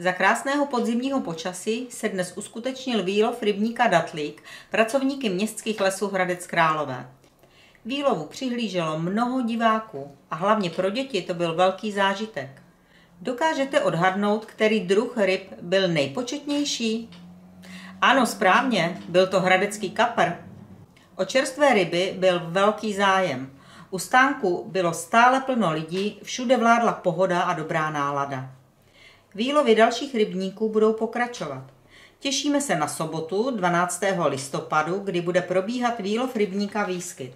Za krásného podzimního počasí se dnes uskutečnil výlov rybníka Datlík pracovníky městských lesů Hradec Králové. Výlovu přihlíželo mnoho diváků a hlavně pro děti to byl velký zážitek. Dokážete odhadnout, který druh ryb byl nejpočetnější? Ano, správně, byl to hradecký kapr. O čerstvé ryby byl velký zájem. U stánku bylo stále plno lidí, všude vládla pohoda a dobrá nálada. Výlovy dalších rybníků budou pokračovat. Těšíme se na sobotu 12. listopadu, kdy bude probíhat výlov rybníka Výskyt.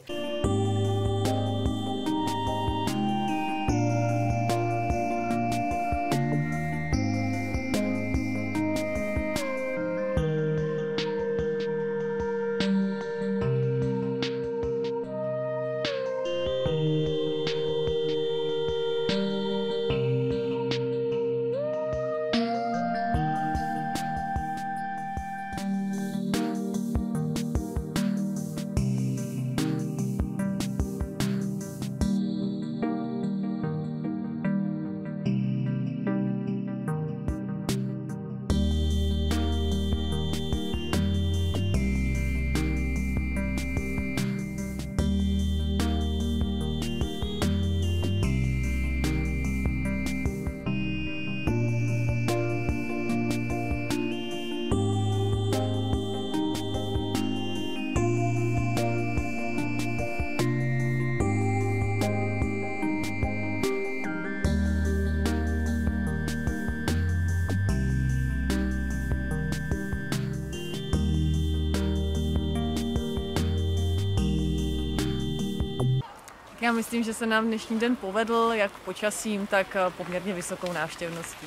Já myslím, že se nám dnešní den povedl jak počasím, tak eh, poměrně vysokou návštěvností.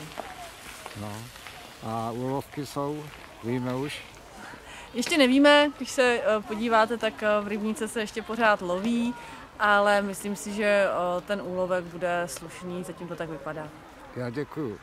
No. A úlovky jsou, víme už. Ještě nevíme, když se eh, podíváte, tak eh, v rybníce se ještě pořád loví, ale myslím si, že ten úlovek bude slušný, zatím to tak vypadá. Já děkuju.